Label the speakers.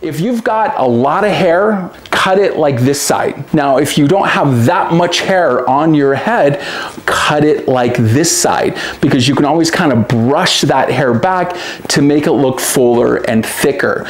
Speaker 1: If you've got a lot of hair, cut it like this side. Now, if you don't have that much hair on your head, cut it like this side because you can always kind of brush that hair back to make it look fuller and thicker.